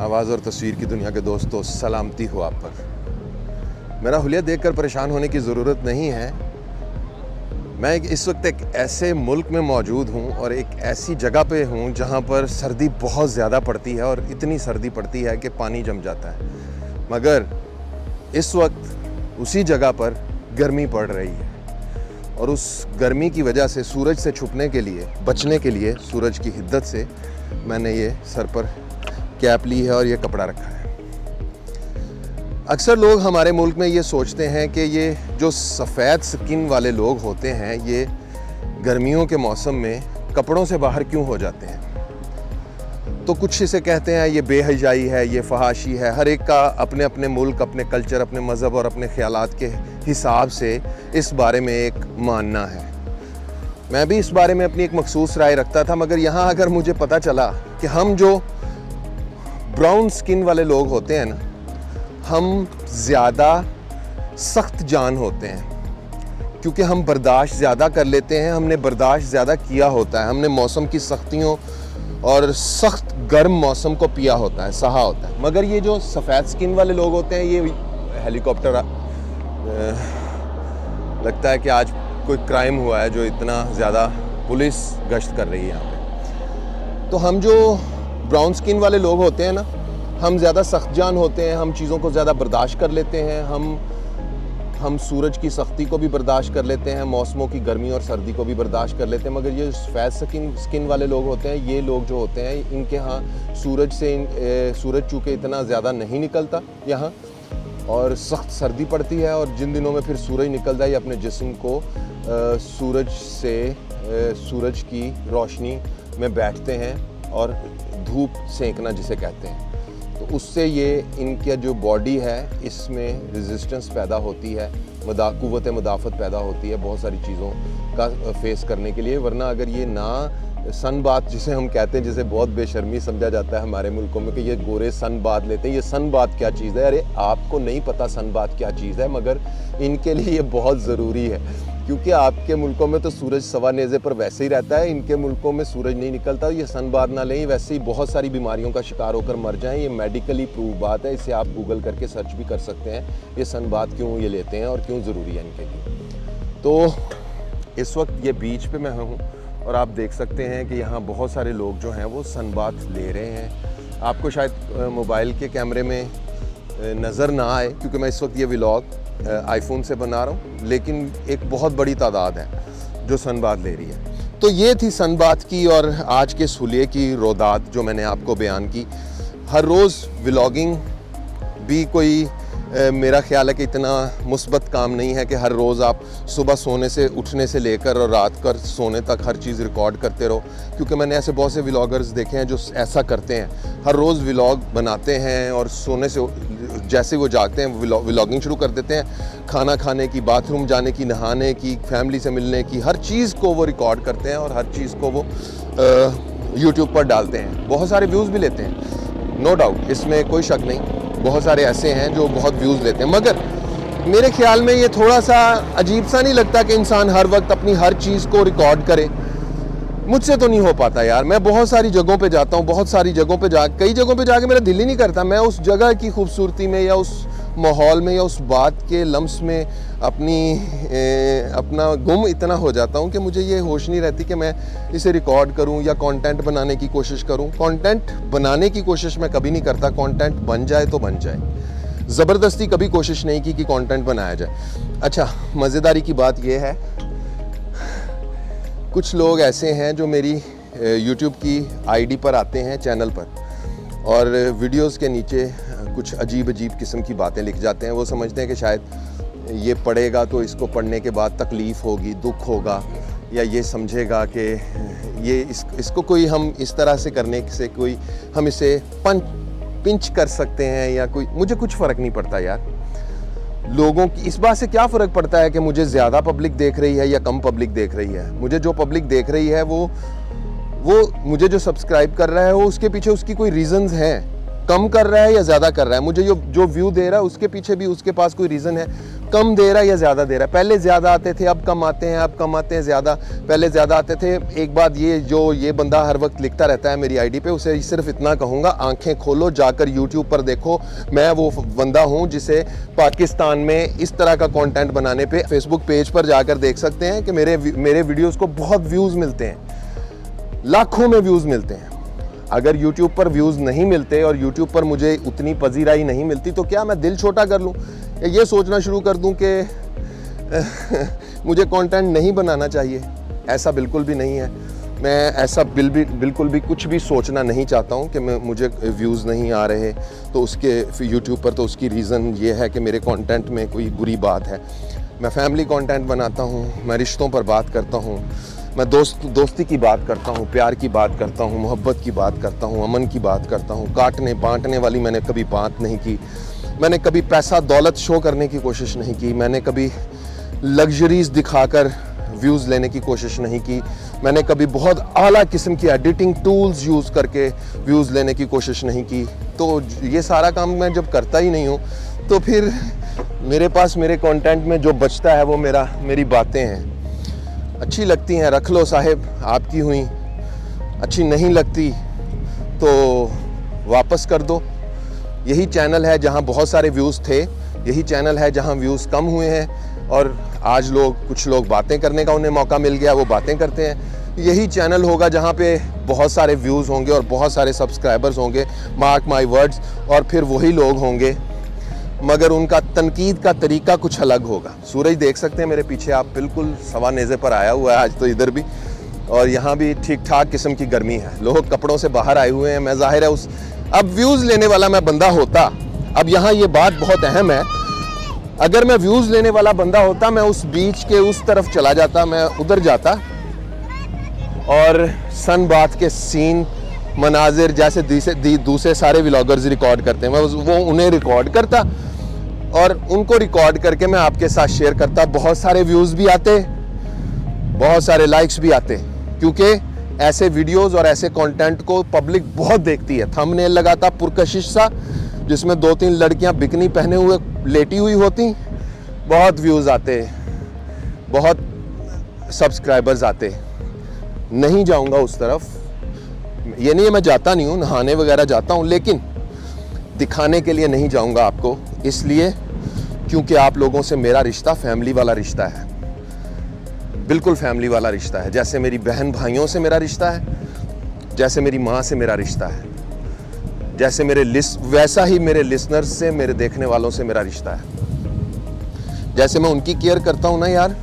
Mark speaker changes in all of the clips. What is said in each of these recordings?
Speaker 1: आवाज़ और तस्वीर की दुनिया के दोस्तों, सलामती हो आप पर। मेरा हुलिया देखकर परेशान होने की ज़रूरत नहीं है। मैं इस वक्त एक ऐसे मुल्क में मौजूद हूँ और एक ऐसी जगह पे हूँ जहाँ पर सर्दी बहुत ज़्यादा पड़ती है और इतनी सर्दी पड़ती है कि पानी जम जाता है। मगर इस वक्त उसी जगह पर गर्मी पड़ रही है और उस गर्मी की वजह से, सूरज से छुपने के लिए, बचने के लिए, सूरज की हिद्दत से मैंने ये सर पर कैप ली है और ये कपड़ा रखा है। अक्सर लोग हमारे मुल्क में ये सोचते हैं कि ये जो सफ़ेद स्किन वाले लोग होते हैं, ये गर्मियों के मौसम में कपड़ों से बाहर क्यों हो जाते हैं? तो कुछ इसे कहते हैं, ये बेहजाई है, ये फहाशी है। हर एक का अपने अपने मुल्क, अपने कल्चर, अपने मज़हब और अपने ख्यालात के हिसाब से इस बारे में एक मानना है। मैं भी इस बारे में अपनी एक मखसूस राय रखता था, मगर यहाँ अगर मुझे पता चला कि हम जो ब्राउन स्किन वाले लोग होते हैं ना, हम ज़्यादा सख्त जान होते हैं, क्योंकि हम बर्दाश्त ज़्यादा कर लेते हैं, हमने बर्दाश्त ज़्यादा किया होता है, हमने मौसम की सख्तियों और सख्त गर्म मौसम को पिया होता है, सहा होता है। मगर ये जो सफ़ेद स्किन वाले लोग होते हैं, ये हेलीकॉप्टर लगता है कि आज कोई क्राइम हुआ है जो इतना ज़्यादा पुलिस गश्त कर रही है यहाँ पे। तो हम जो ब्राउन स्किन वाले लोग होते हैं ना हम ज़्यादा सख्त जान होते हैं हम चीज़ों को ज़्यादा बर्दाश्त कर लेते हैं हम हम सूरज की सख्ती को भी बर्दाश्त कर लेते हैं मौसमों की गर्मी और सर्दी को भी बर्दाश्त कर लेते हैं मगर ये फैज स्किन स्किन वाले लोग होते हैं ये लोग जो होते हैं इनके यहाँ सूरज से ए, सूरज चूँकि इतना ज़्यादा नहीं निकलता यहाँ और सख्त सर्दी पड़ती है और जिन दिनों में फिर सूरज निकल ये अपने जिसम को आ, सूरज से आ, सूरज की रोशनी में बैठते हैं। और धूप सेंकना जिसे कहते हैं। तो उससे ये इनका जो बॉडी है, इसमें रेजिस्टेंस पैदा होती है, मदा, क़वत मुदाफ़त पैदा होती है बहुत सारी चीज़ों का फेस करने के लिए। वरना अगर ये ना सन बात जिसे हम कहते हैं, जिसे बहुत बेशर्मी समझा जाता है हमारे मुल्कों में कि ये गोरे सन बात लेते हैं, ये सन बात क्या चीज़ है? अरे, आपको नहीं पता सन बात क्या चीज़ है, मगर इनके लिए ये बहुत ज़रूरी है। क्योंकि आपके मुल्कों में तो सूरज सवा नेज़े पर वैसे ही रहता है, इनके मुल्कों में सूरज नहीं निकलता, ये सन बात ना लें, वैसे ही बहुत सारी बीमारियों का शिकार होकर मर जाएँ, ये मेडिकली प्रूव बात है, इसे आप गूगल करके सर्च भी कर सकते हैं, ये सन बात क्यों ये लेते हैं और क्यों ज़रूरी है इनके लिए। तो इस वक्त ये बीच पे मैं हूँ और आप देख सकते हैं कि यहाँ बहुत सारे लोग जो हैं वो सन बात ले रहे हैं। आपको शायद मोबाइल के कैमरे में नज़र ना आए, क्योंकि मैं इस वक्त ये व्लॉग आईफोन से बना रहा हूँ, लेकिन एक बहुत बड़ी तादाद है जो सनबाद ले रही है। तो ये थी सनबात की और आज के सुलिए की रोदात जो मैंने आपको बयान की। हर रोज़ व्लॉगिंग भी कोई मेरा ख्याल है कि इतना मुस्बत काम नहीं है कि हर रोज़ आप सुबह सोने से, उठने से लेकर और रात कर सोने तक हर चीज़ रिकॉर्ड करते रहो। क्योंकि मैंने ऐसे बहुत से व्लॉगर्स देखे हैं जो ऐसा करते हैं। हर रोज़ व्लॉग बनाते हैं और सोने से जैसे वो जागते हैं व्लॉगिंग शुरू कर देते हैं। खाना खाने की, बाथरूम जाने की, नहाने की, फैमिली से मिलने की, हर चीज़ को वो रिकॉर्ड करते हैं और हर चीज़ को वो यूट्यूब पर डालते हैं। बहुत सारे व्यूज़ भी लेते हैं। नो डाउट इसमें कोई शक नहीं। बहुत सारे ऐसे हैं जो बहुत व्यूज़ लेते हैं। मगर, मेरे ख्याल में ये थोड़ा सा अजीब सा नहीं लगता कि इंसान हर वक्त अपनी हर चीज़ को रिकॉर्ड करे। मुझसे तो नहीं हो पाता यार। मैं बहुत सारी जगहों पे जाता हूँ बहुत सारी जगहों पे जा कई जगहों पे जाके मेरा दिल ही नहीं करता। मैं उस जगह की खूबसूरती में या उस माहौल में या उस बात के लम्स में अपनी ए, अपना गुम इतना हो जाता हूँ कि मुझे ये होश नहीं रहती कि मैं इसे रिकॉर्ड करूँ या कंटेंट बनाने की कोशिश करूँ। कंटेंट बनाने की कोशिश मैं कभी नहीं करता। कंटेंट बन जाए तो बन जाए। ज़बरदस्ती कभी कोशिश नहीं की कि कंटेंट बनाया जाए। अच्छा मज़ेदारी की बात यह है कुछ लोग ऐसे हैं जो मेरी यूट्यूब की आईडी पर आते हैं चैनल पर। और वीडियोस के नीचे कुछ अजीब अजीब किस्म की बातें लिख जाते हैं। वो समझते हैं कि शायद ये पढ़ेगा तो इसको पढ़ने के बाद तकलीफ़ होगी, दुख होगा, या ये समझेगा कि ये इस, इसको कोई हम इस तरह से करने से कोई, हम इसे पंच, पिंच कर सकते हैं या कोई, मुझे कुछ फ़र्क नहीं पड़ता यार। लोगों की इस बात से क्या फ़र्क पड़ता है कि मुझे ज़्यादा पब्लिक देख रही है या कम पब्लिक देख रही है? मुझे जो पब्लिक देख रही है, वो वो मुझे जो सब्सक्राइब कर रहा है, वो उसके पीछे उसकी कोई रीजन हैं। कम कर रहा है या ज़्यादा कर रहा है? मुझे जो जो व्यू दे रहा है, उसके पीछे भी उसके पास कोई रीज़न है। कम दे रहा है या ज़्यादा दे रहा है? पहले ज़्यादा आते थे, अब कम आते हैं, अब कम आते हैं, ज़्यादा। पहले ज़्यादा आते थे। एक बात ये, जो ये बंदा हर वक्त लिखता रहता है मेरी आईडी पे, उसे सिर्फ़ इतना कहूँगा, आँखें खोलो, जाकर यूट्यूब पर देखो। मैं वो बंदा हूँ जिसे पाकिस्तान में इस तरह का कॉन्टेंट बनाने पे फेसबुक पेज पर जाकर देख सकते हैं कि मेरे मेरे वीडियोज़ को बहुत व्यूज़ मिलते हैं। लाखों में व्यूज़ मिलते हैं। अगर YouTube पर व्यूज़ नहीं मिलते और YouTube पर मुझे उतनी पजीराई नहीं मिलती तो क्या मैं दिल छोटा कर लूँ? या ये सोचना शुरू कर दूँ कि, मुझे कंटेंट नहीं बनाना चाहिए। ऐसा बिल्कुल भी नहीं है। मैं ऐसा बिल भी, बिल्कुल भी कुछ भी सोचना नहीं चाहता हूँ कि मैं, मुझे व्यूज़ नहीं आ रहे तो उसके यूट्यूब पर तो उसकी रीज़न ये है कि मेरे कंटेंट में कोई बुरी बात है। मैं फैमिली कंटेंट बनाता हूँ, मैं रिश्तों पर बात करता हूँ, मैं दोस्त, दोस्ती की बात करता हूँ, प्यार की बात करता हूँ, मोहब्बत की बात करता हूँ, अमन की बात करता हूँ, काटने, बांटने वाली मैंने कभी बात नहीं की। मैंने कभी पैसा दौलत शो करने की कोशिश नहीं की। मैंने कभी लग्जरीज दिखाकर व्यूज़ लेने की कोशिश नहीं की। मैंने कभी बहुत आला किस्म की एडिटिंग टूल्स यूज़ करके व्यूज़ लेने की कोशिश नहीं की। तो ये सारा काम मैं जब करता ही नहीं हूँ तो फिर मेरे पास मेरे कंटेंट में जो बचता है वो मेरा, मेरी बातें हैं। अच्छी लगती हैं, रख लो साहेब, आपकी हुई। अच्छी नहीं लगती तो वापस कर दो। यही चैनल है जहाँ बहुत सारे व्यूज़ थे, यही चैनल है जहाँ व्यूज़ कम हुए हैं, और आज लोग, कुछ लोग बातें करने का उन्हें मौका मिल गया, वो बातें करते हैं। यही चैनल होगा जहाँ पे बहुत सारे व्यूज़ होंगे और बहुत सारे सब्सक्राइबर्स होंगे, मार्क माई वर्ड्स, और फिर वही लोग होंगे। मगर उनका तनकीद का तरीका कुछ अलग होगा। सूरज देख सकते हैं मेरे पीछे, आप बिल्कुल सवा नेज़े पर आया हुआ है, आज तो इधर भी। और यहाँ भी ठीक ठाक किस्म की गर्मी है। लोग कपड़ों से बाहर आए हुए हैं, मैं ज़ाहिर है उस अब व्यूज़ लेने वाला मैं बंदा होता। अब यहाँ ये बात बहुत अहम है। अगर मैं व्यूज़ लेने वाला बंदा होता, मैं उस बीच के उस तरफ़ चला जाता, मैं उधर जाता। और सन बात के सीन मनाजिर जैसे दूसरे दूसरे सारे व्लॉगर्स रिकॉर्ड करते हैं। मैं वो उन्हें रिकॉर्ड करता और उनको रिकॉर्ड करके मैं आपके साथ शेयर करता। बहुत सारे व्यूज़ भी आते, बहुत सारे लाइक्स भी आते। क्योंकि ऐसे वीडियोस और ऐसे कंटेंट को पब्लिक बहुत देखती है। थंबनेल लगाता पुरकशिश सा, जिसमें दो तीन लड़कियाँ बिकनी पहने हुए, लेटी हुई होती, बहुत व्यूज़ आते, बहुत सब्सक्राइबर्स आते। नहीं जाऊँगा उस तरफ़। ये नहीं है मैं जाता नहीं हूँ, नहाने वगैरह जाता हूँ, लेकिन दिखाने के लिए नहीं जाऊँगा आपको, इसलिए क्योंकि आप लोगों से मेरा रिश्ता फैमिली वाला रिश्ता है। बिल्कुल फैमिली वाला रिश्ता है। जैसे मेरी बहन भाइयों से मेरा रिश्ता है, जैसे मेरी माँ से मेरा रिश्ता है। जैसे मेरे लिस्ट वैसा ही मेरे लिसनर्स से, मेरे देखने वालों से मेरा रिश्ता है। जैसे मैं उनकी केयर करता हूँ ना यार,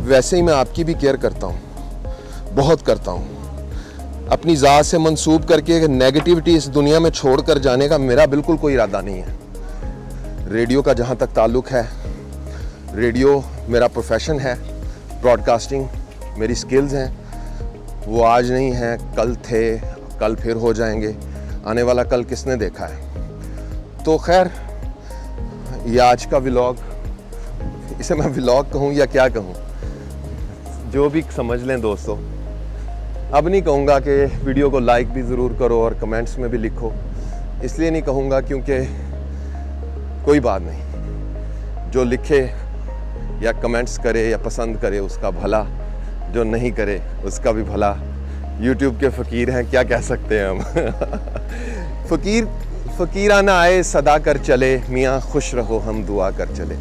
Speaker 1: वैसे ही मैं आपकी भी केयर करता हूँ। बहुत करता हूँ। अपनी ज़ात से मंसूब करके नेगेटिविटी इस दुनिया में छोड़ कर जाने का मेरा बिल्कुल कोई इरादा नहीं है। रेडियो का जहाँ तक ताल्लुक़ है, रेडियो मेरा प्रोफेशन है। ब्रॉडकास्टिंग मेरी स्किल्स हैं। वो आज नहीं हैं, कल थे, कल फिर हो जाएँगे। आने वाला कल किसने देखा है? तो खैर, ये आज का व्लॉग इसे मैं व्लॉग कहूँ या क्या कहूँ? जो भी समझ लें दोस्तों। अब नहीं कहूँगा कि वीडियो को लाइक भी ज़रूर करो और कमेंट्स में भी लिखो। इसलिए नहीं कहूँगा क्योंकि कोई बात नहीं। जो लिखे या कमेंट्स करे या पसंद करे उसका भला, जो नहीं करे उसका भी भला। यूट्यूब के फ़कीर हैं, क्या कह सकते हैं हम? फ़कीर, फ़कीराना आए, सदा कर चले, मियाँ खुश रहो, हम दुआ कर चले।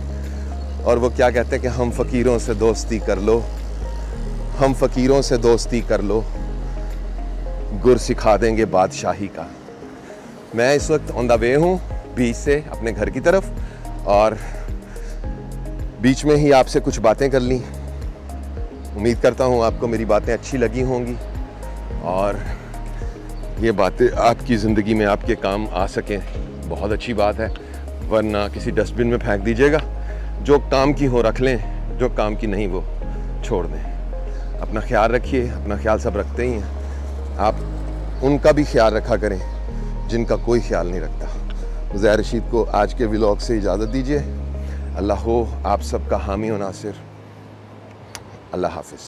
Speaker 1: और वो क्या कहते हैं कि हम फ़कीरों से दोस्ती कर लो, हम फ़कीरों से दोस्ती कर लो, गुर सिखा देंगे बादशाही का। मैं इस वक्त ऑन द वे हूँ बीच से, अपने घर की तरफ़, और बीच में ही आपसे कुछ बातें कर ली। उम्मीद करता हूँ आपको मेरी बातें अच्छी लगी होंगी और ये बातें आपकी ज़िंदगी में आपके काम आ सकें। बहुत अच्छी बात है, वरना किसी डस्टबिन में फेंक दीजिएगा। जो काम की हो रख लें, जो काम की नहीं वो छोड़ दें। अपना ख्याल रखिए, अपना ख्याल सब रखते ही हैं। आप उनका भी ख्याल रखा करें, जिनका कोई ख्याल नहीं रखता। ज़ैर रशीद को आज के व्लॉग से इजाज़त दीजिए। अल्लाह हो आप सबका हामी और नासिर। अल्लाह हाफिज़।